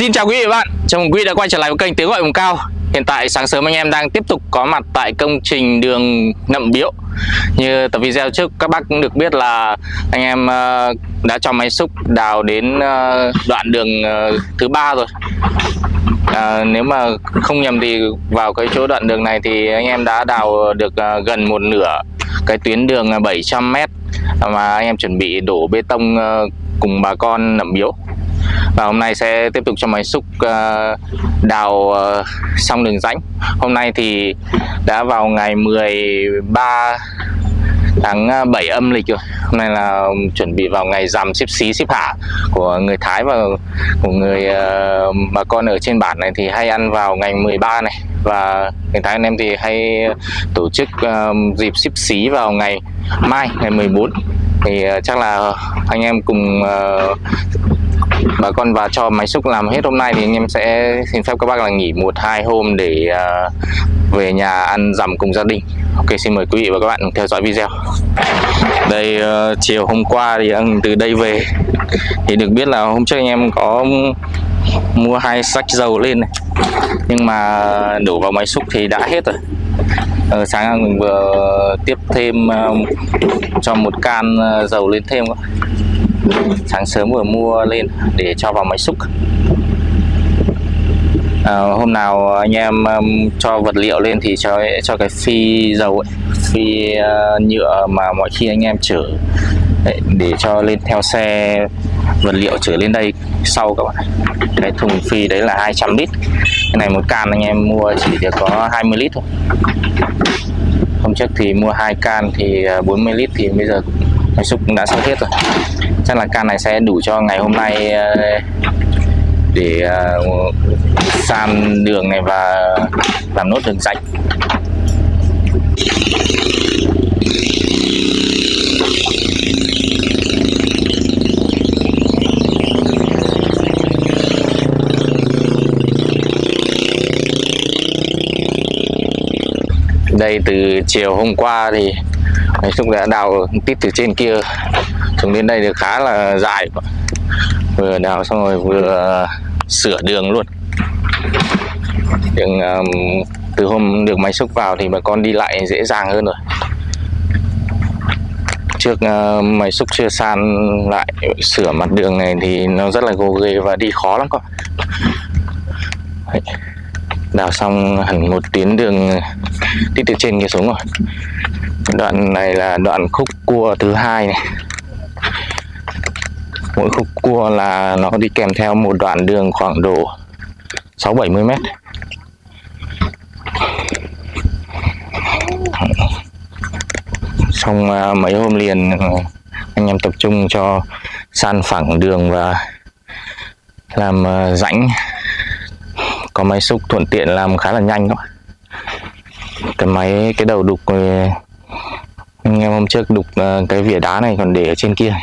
Xin chào quý vị và bạn, chào mừng quý vị đã quay trở lại với kênh Tiếng Gọi Vùng Cao. Hiện tại sáng sớm anh em đang tiếp tục có mặt tại công trình đường Nậm biếu Như tập video trước các bác cũng được biết là anh em ờ, đã cho máy xúc đào đến ờ, đoạn đường ờ, thứ ba rồi. À, Nếu mà không nhầm thì vào cái chỗ đoạn đường này thì anh em đã đào được gần một nửa cái tuyến đường 700m mà anh em chuẩn bị đổ bê tông cùng bà con Nậm Biếu và hôm nay sẽ tiếp tục cho máy xúc ờ, đào ờ, xong đường rãnh. Hôm nay thì đã vào ngày 13 tháng ờ, 7 âm lịch rồi. Hôm nay là chuẩn bị vào ngày rằm xếp xí xếp hạ của người Thái và của người uh, bà con ở trên bản này thì hay ăn vào ngày 13 này. Và người Thái anh em thì hay tổ chức uh, dịp xếp xí vào ngày mai ngày 14 thì uh, chắc là anh em cùng uh, bà con và cho máy xúc làm hết. Hôm nay thì anh em sẽ xin phép các bác là nghỉ một hai hôm để uh, về nhà ăn rằm cùng gia đình. Ok xin mời quý vị và các bạn theo dõi video. Đây uh, chiều hôm qua thì anh từ đây về. Thì được biết là hôm trước anh em có mua hai sách dầu lên này. Nhưng mà đổ vào máy xúc thì đã hết rồi. Ờ, sáng mình vừa tiếp thêm uh, cho một can uh, dầu lên thêm sáng sớm vừa mua lên để cho vào máy xúc. À, hôm nào anh em um, cho vật liệu lên thì cho cho cái phi dầu ấy, phi uh, nhựa mà mọi khi anh em chở đấy, để cho lên theo xe vật liệu chở lên đây sau các bạn cái thùng phi đấy là 200 lít. Cái này một can anh em mua chỉ được có 20 lít thôi. Hôm trước thì mua hai can thì uh, 40 lít thì bây giờ máy xúc cũng đã xong hết rồi. Chắc là can này sẽ đủ cho ngày hôm nay ờ, để ờ, san đường này và làm nốt đường rạch đây, từ chiều hôm qua thì máy xúc đã đào tít từ trên kia xuống đến đây được khá là dài. Vừa đào xong rồi vừa à, sửa đường luôn. Đường um, từ hôm được máy xúc vào thì bà con đi lại dễ dàng hơn rồi. Trước uh, máy xúc chưa san lại sửa mặt đường này thì nó rất là gồ ghề và đi khó lắm con đào xong hẳn một tuyến đường đi từ trên kia xuống rồi. Đoạn này là đoạn khúc cua thứ hai này. Mỗi khúc cua là nó đi kèm theo một đoạn đường khoảng độ 6 70 mét. Xong à, mấy hôm liền à, anh em tập trung cho san phẳng đường và làm uh, rãnh có máy xúc thuận tiện làm khá là nhanh đó. Cái máy, cái đầu đục ừ, anh em hôm trước đục ờ, cái vỉa đá này còn để ở trên kia.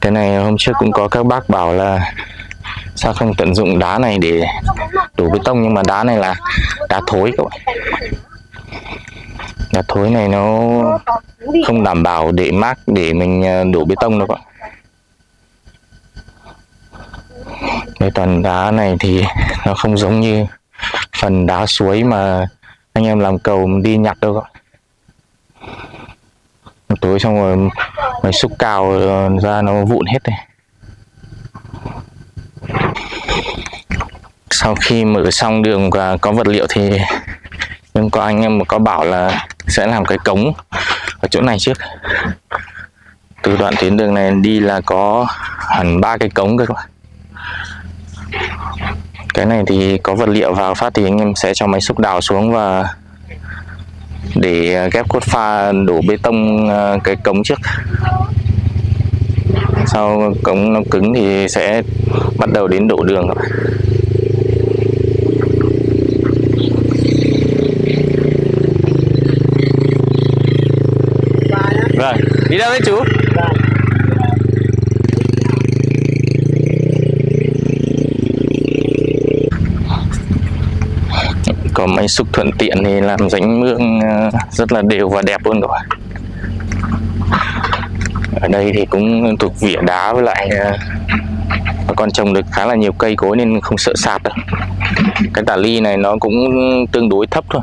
Cái này hôm trước cũng có các bác bảo là sao không tận dụng đá này để đổ bê tông, nhưng mà đá này là đá thối các bạn. Đá thối này nó không đảm bảo để mát để mình ờ, đổ bê tông đâu các bạn. Cái toàn đá này thì nó không giống như phần đá suối mà anh em làm cầu đi nhặt đâu các tối xong rồi máy xúc cào ra nó vụn hết này sau khi mở xong đường và có vật liệu thì nhưng có anh em có bảo là sẽ làm cái cống ở chỗ này trước. Từ đoạn tuyến đường này đi là có hẳn ba cái cống cơ các bạn cái này thì có vật liệu vào phát thì anh em sẽ cho máy xúc đào xuống và để à, ghép cốt pha đổ bê tông à, cái cống trước sau cống nó cứng thì sẽ bắt đầu đến đổ đường các bạn Vâng, đi đâu đấy chú? Có máy xúc thuận tiện thì làm rãnh mương ờ, rất là đều và đẹp luôn rồi. Ở đây thì cũng thuộc vỉa đá với lại ờ, bà con trồng được khá là nhiều cây cối nên không sợ sạt đâu. Cái tả ly này nó cũng tương đối thấp thôi.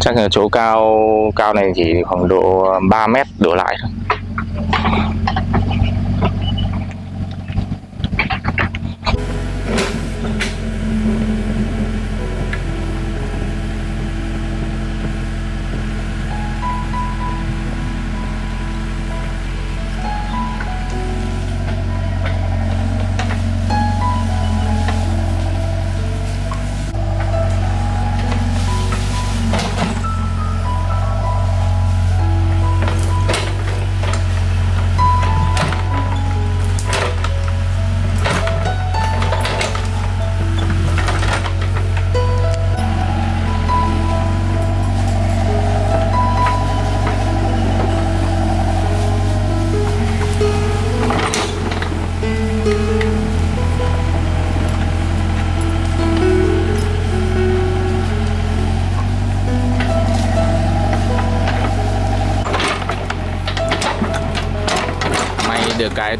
Chắc là chỗ cao cao này chỉ khoảng độ 3 mét đổ lại thôi.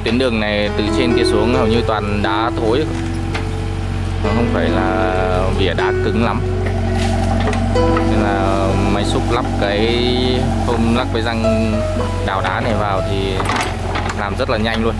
Tuyến đường này từ trên kia xuống hầu như toàn đá thối. Nó không phải là vỉa đá cứng lắm. Nên là máy xúc lắp cái hôm lắp cái răng đào đá này vào thì làm rất là nhanh luôn.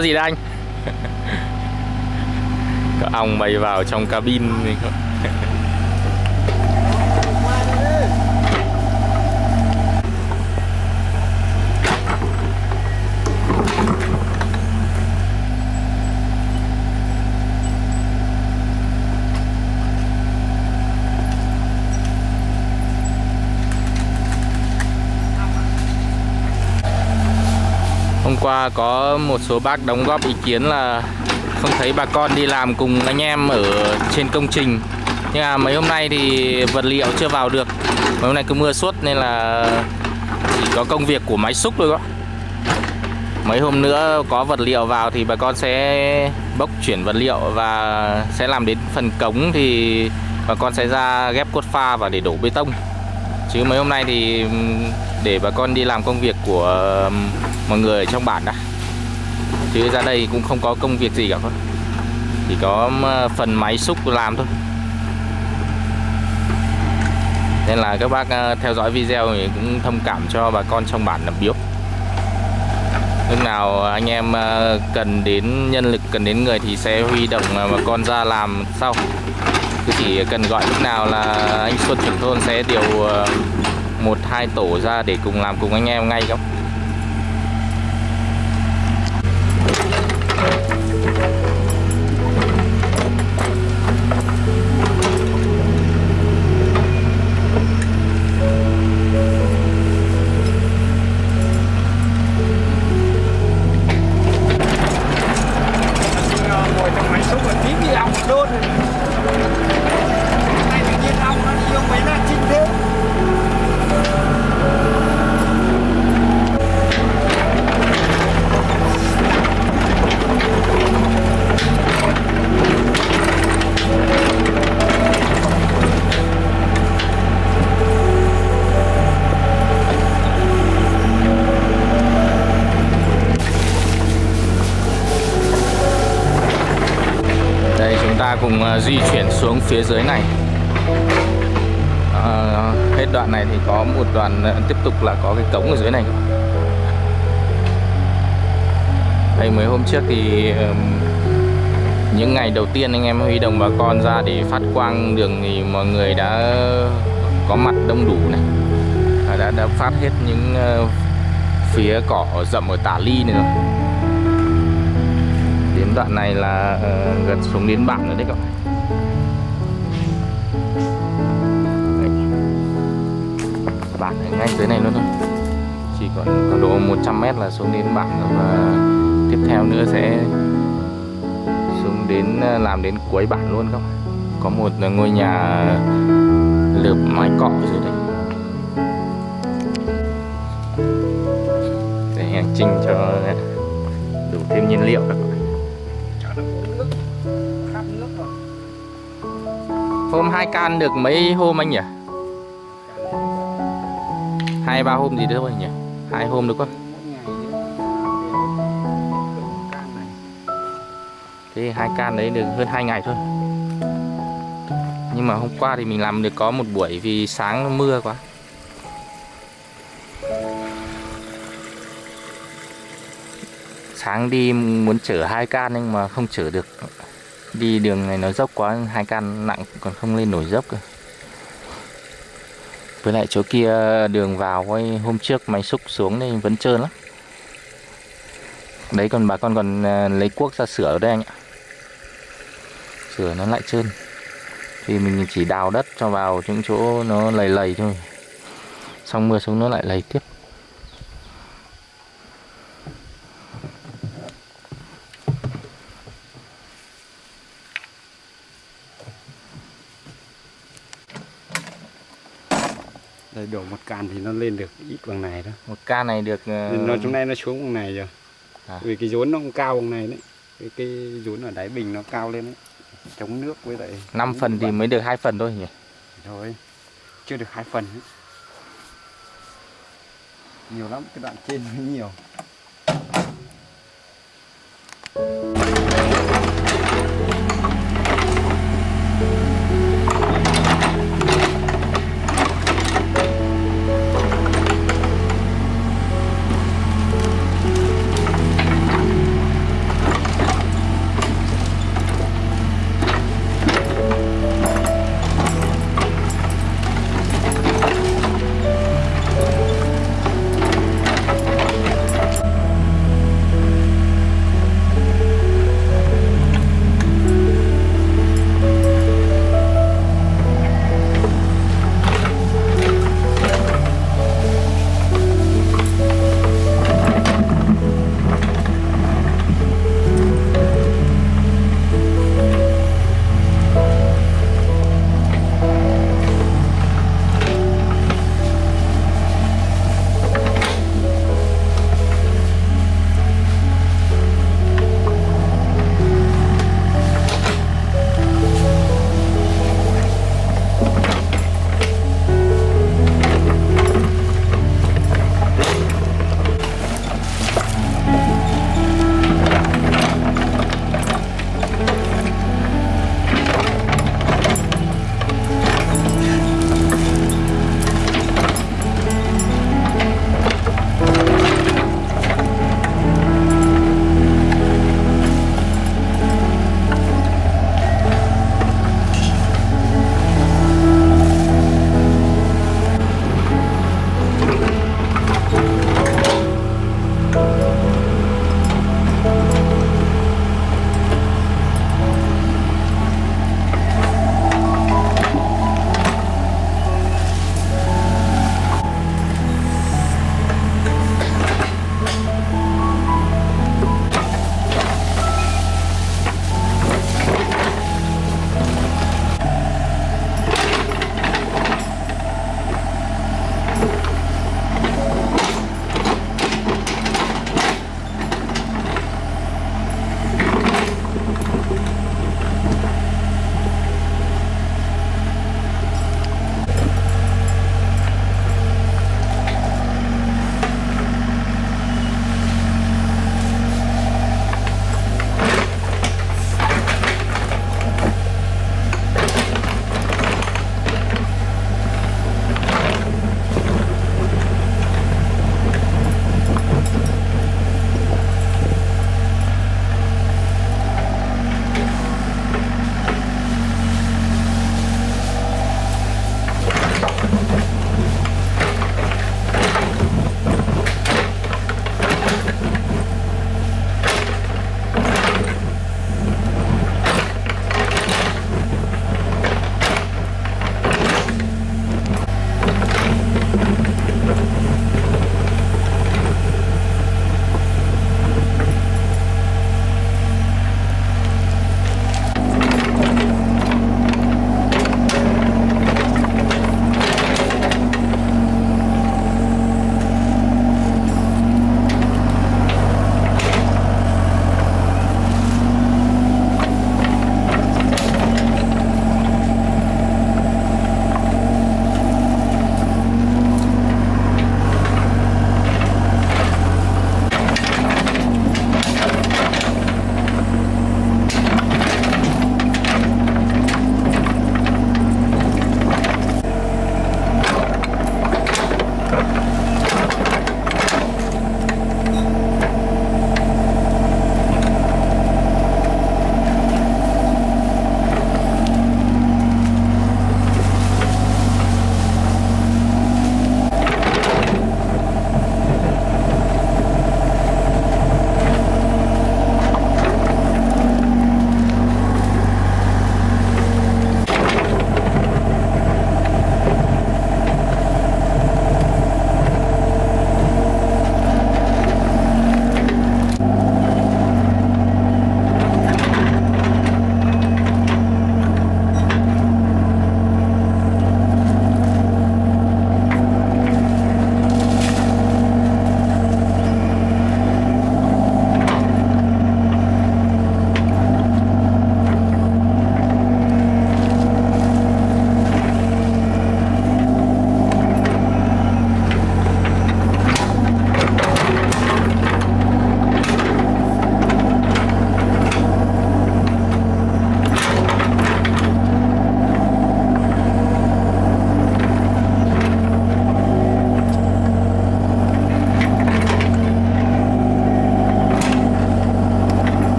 Có gì đây anh? Có ong bay vào trong cabin này không? Hôm qua có một số bác đóng góp ý kiến là không thấy bà con đi làm cùng anh em ở trên công trình. Nhưng mà mấy hôm nay thì vật liệu chưa vào được. Mấy hôm nay cứ mưa suốt nên là chỉ có công việc của máy xúc thôi đó Mấy hôm nữa có vật liệu vào thì bà con sẽ bốc chuyển vật liệu và sẽ làm đến phần cống thì bà con sẽ ra ghép cốt pha và để đổ bê tông. Chứ mấy hôm nay thì để bà con đi làm công việc của mọi người ở trong bản đã. Chứ ra đây cũng không có công việc gì cả thôi chỉ có phần máy xúc làm thôi. Nên là các bác ờ, theo dõi video thì cũng thông cảm cho bà con trong bản làm biếu. Lúc nào anh em ờ, cần đến nhân lực, cần đến người thì sẽ huy động ờ, bà con ra làm sau. Cứ chỉ cần gọi lúc nào là anh Xuân trưởng thôn sẽ điều một, hai tổ ra để cùng làm cùng anh em ngay không xuống phía dưới này. À, hết đoạn này thì có một đoạn tiếp tục là có cái cống ở dưới này đây mấy hôm trước thì những ngày đầu tiên anh em huy động bà con ra để phát quang đường thì mọi người đã có mặt đông đủ này. Đã đã phát hết những ờ, phía cỏ rậm ở tả ly này rồi. Đến đoạn này là ờ, gần xuống đến bạn rồi đấy các bạn. Bản ngay dưới này luôn thôi. Chỉ còn còn độ 100 mét là xuống đến bản rồi và tiếp theo nữa sẽ xuống đến ờ, làm đến cuối bản luôn các bạn. Có một ngôi nhà lợp mái cọ dưới đây để hành trình cho đủ thêm nhiên liệu các bạn. Hôm hai can được mấy hôm anh nhỉ? Hai, ba hôm gì nữa thôi nhỉ? Hai hôm được không thế hai can đấy được hơn hai ngày thôi. Nhưng mà hôm qua thì mình làm được có một buổi vì sáng nó mưa quá. Sáng đi muốn chở hai can nhưng mà không chở được. Đi đường này nó dốc quá, hai can nặng còn không lên nổi dốc cơ với lại chỗ kia đường vào hôm trước máy xúc xuống nên vẫn trơn lắm. Đấy, còn bà con còn à, lấy cuốc ra sửa ở đây anh ạ. Sửa nó lại trơn. Thì mình chỉ đào đất cho vào những chỗ nó lầy lầy thôi. Xong mưa xuống nó lại lầy tiếp. Một can thì nó lên được ít bằng này đó. Một can này được uh... nó trong này nó xuống bằng này rồi. À. Vì cái rốn nó cũng cao bằng này đấy. Cái cái rốn ở đáy bình nó cao lên đấy. Chống nước với lại 5 phần thì mới được hai phần thôi nhỉ. Thôi. Chưa được hai phần. Ấy. Nhiều lắm, cái đoạn trên mới nhiều.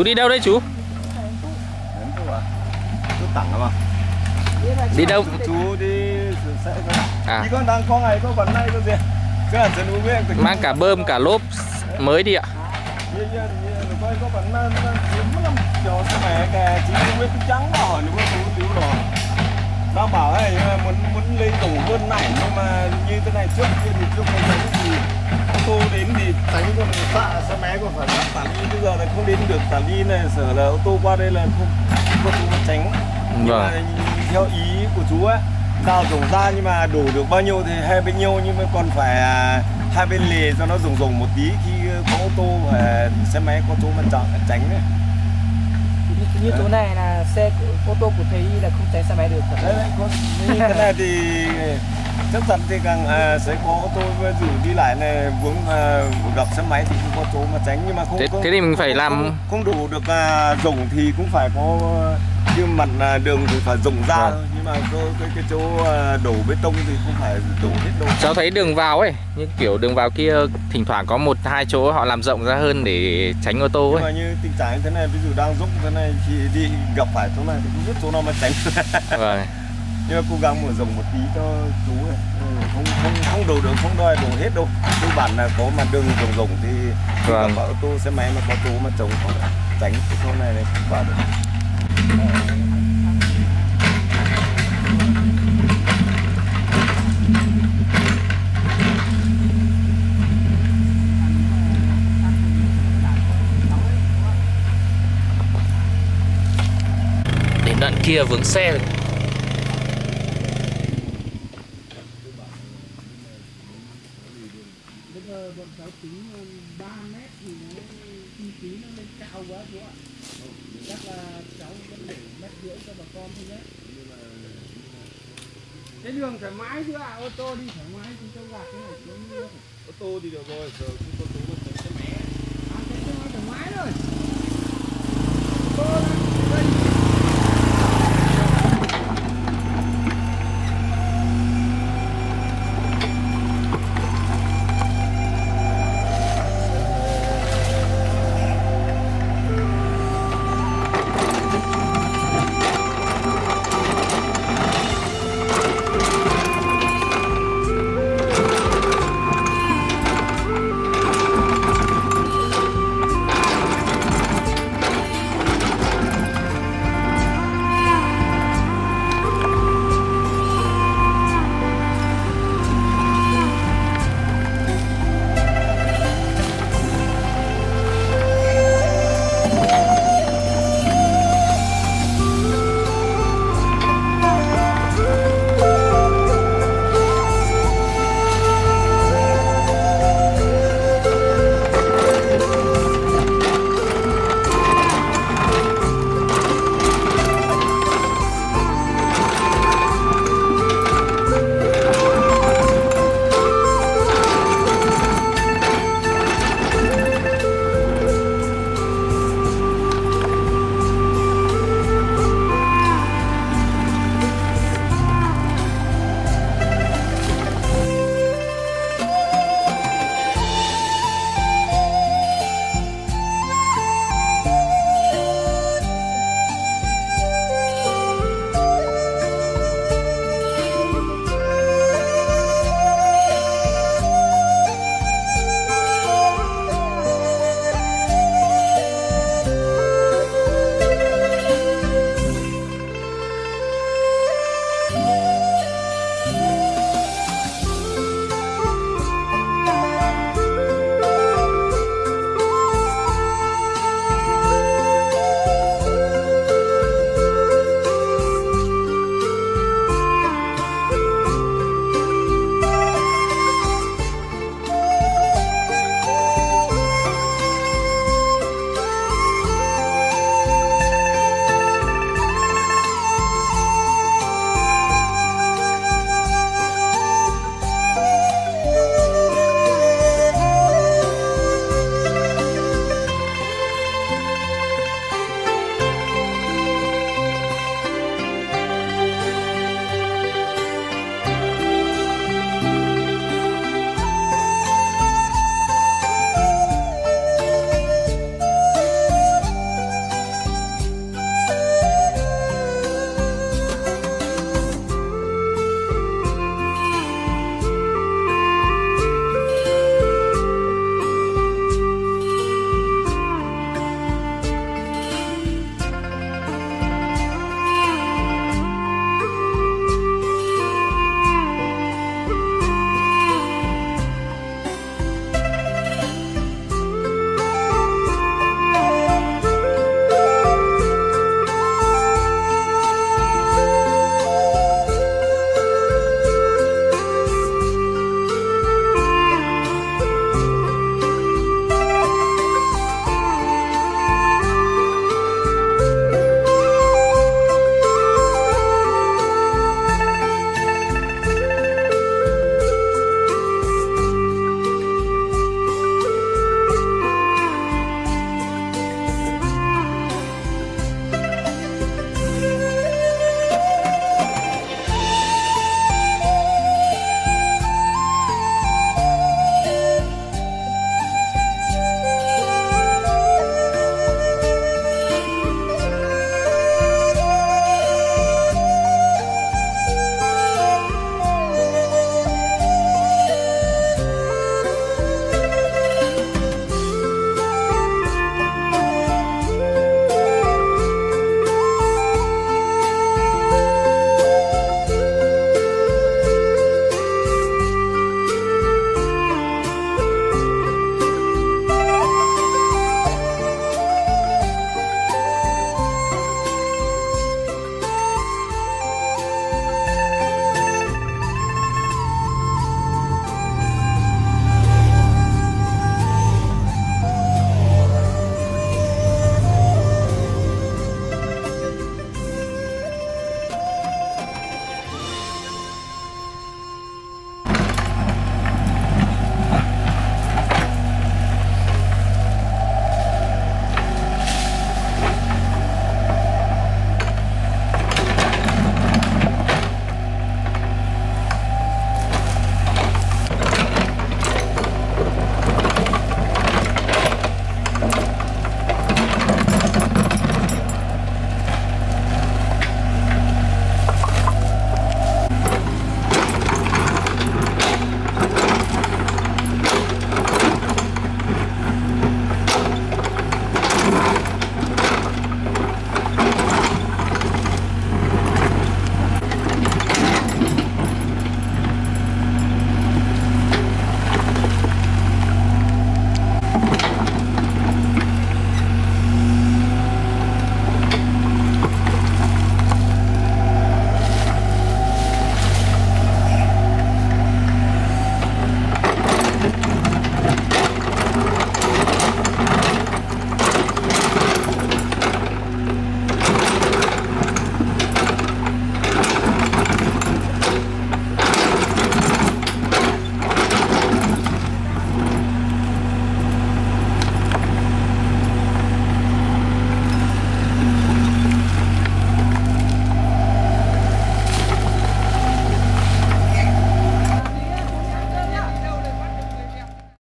Chú đi đâu đấy chú? Đi đâu? Chú đi À. Con đang có ngày có này có gì? Mang cả bơm cả lốp mới đi ạ. Đang bảo ấy muốn muốn lấy đủ hơn này nhưng mà như thế này trước kia thì trước này tránh gì ô tô đến thì tránh còn xạ xe máy còn phải lắp tản ly bây giờ là không đến được tản ly này sợ là ô tô qua đây là không không có chú tránh. Nhưng Vâng. mà theo ý của chú ấy đào rộng ra nhưng mà đổ được bao nhiêu thì hai bên nhiêu nhưng mà còn phải à, hai bên lề cho nó rộng rộng một tí khi có ô tô và xe máy có chỗ mà chọn tránh đấy như, chỗ này là xe ô tô của thầy là không tránh xe máy được. Đấy, đấy có như thế này thì chắc chắn thì càng à, sẽ có ô tô dụ đi lại này vướng à, gặp xe máy thì cũng có chỗ mà tránh. Nhưng mà không Thế, không, thế thì mình phải không, làm không đủ được à, rộng thì cũng phải có như mặt à, đường thì phải rộng ra thôi. Nhưng mà cái, cái, cái chỗ à, đổ bê tông thì không phải đổ hết đâu. Cháu thấy đường vào ấy, như kiểu đường vào kia thỉnh thoảng có một hai chỗ họ làm rộng ra hơn để tránh ô tô nhưng mà ấy. như tình trạng như thế này ví dụ đang dốc thế này thì đi gặp phải chỗ này thì không biết chỗ nào mà tránh. Vâng. Nhưng mà cố gắng mở rộng một tí cho chú này Ừ, không không không đổ được không đòi đổ hết đâu cơ bản là có mặt đường rộng rộng thì Vâng. phải ô tô xe máy mà có chỗ mà trồng có thể tránh cái chỗ này này không qua được Đến đoạn kia vướng xe rồi.